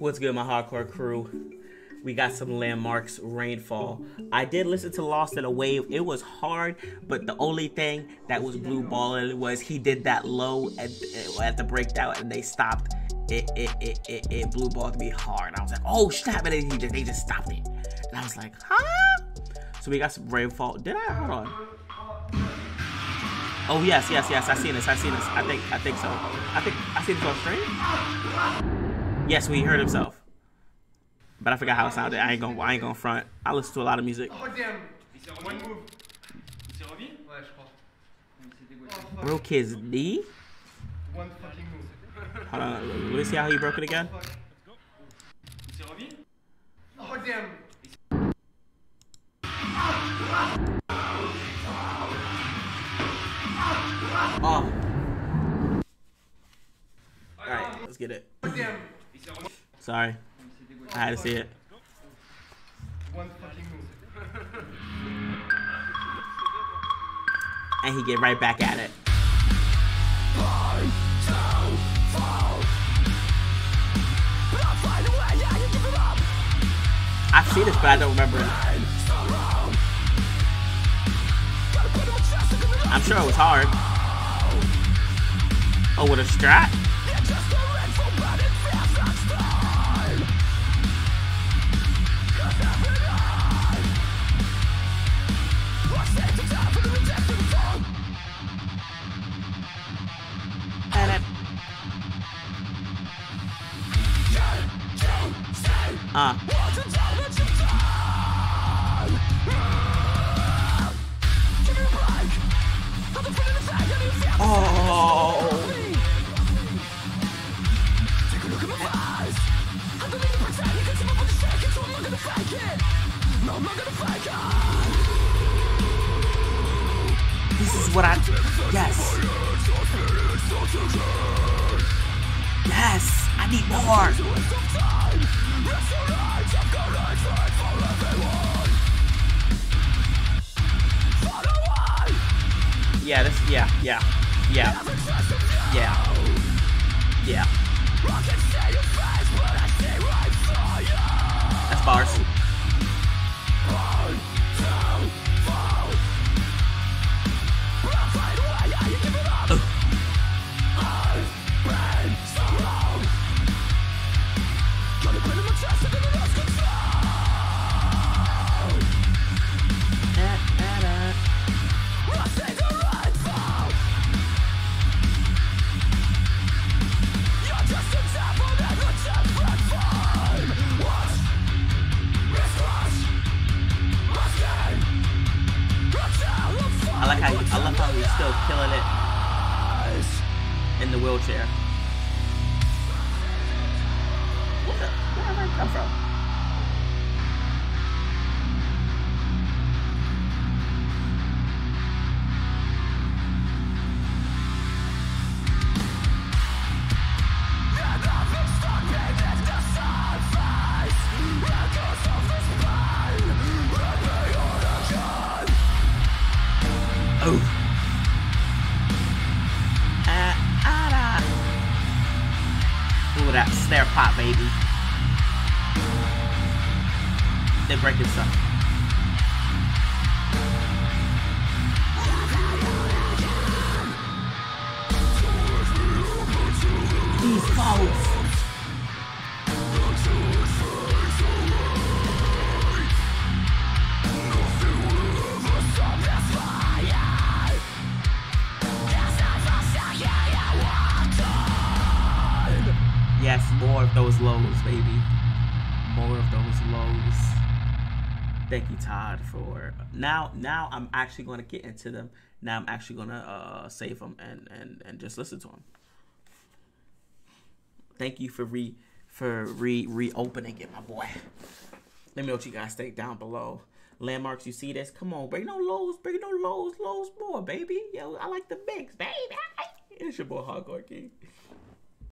What's good, my hardcore crew? We got some LANDMVRKS, Rainfall. I did listen to Lost in a Wave. It was hard, but the only thing that was blue balling was he did that low at, at the breakdown and they stopped. It it, it, it, it blue balled me hard. I was like, oh snap, and he just, they just stopped it. And I was like, huh? So we got some Rainfall. Did I? Hold on. Oh yes, yes, yes. I seen this. I seen this. I think I think so. I think I seen this on stream. Yes, we heard himself. But I forgot how it sounded. I ain't gonna I ain't gonna front. I listen to a lot of music. Broke his knee? Hold on. Let me see how he broke it again. Oh. Oh. Alright, let's get it. Sorry. I had to see it. And he get right back at it. I've seen this, but I don't remember it. I'm sure it was hard. Oh, with a strat? Uh. Oh. This is what I. Yes. Yes. I need more. Yeah, this, yeah, yeah, yeah, yeah, like how I love how he's still killing it in the wheelchair. Where did I come from? Oh. Ah, ah. Ooh, that snare pop, baby. They're breaking stuff. More of those lows, baby. More of those lows. Thank you, Todd, for now. Now I'm actually going to get into them. Now I'm actually going to uh, save them and, and and just listen to them. Thank you for re for re reopening it, my boy. Let me know what you guys think down below. LANDMVRKS, you see this? Come on, bring no lows, bring no lows, lows more, baby. Yo, I like the mix, baby. It's your boy Hardcore Keem.